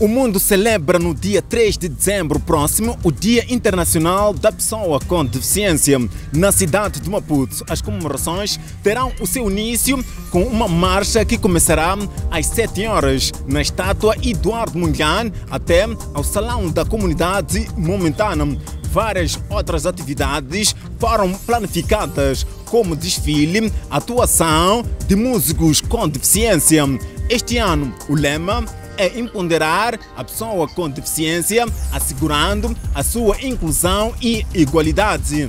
O mundo celebra no dia 3 de dezembro próximo o Dia Internacional da Pessoa com Deficiência. Na cidade de Maputo, as comemorações terão o seu início com uma marcha que começará às 7 horas na estátua Eduardo Mungan até ao Salão da Comunidade Momentana. Várias outras atividades foram planificadas, como desfile, atuação de músicos com deficiência. Este ano, o lema é empoderar a pessoa com deficiência, assegurando a sua inclusão e igualdade.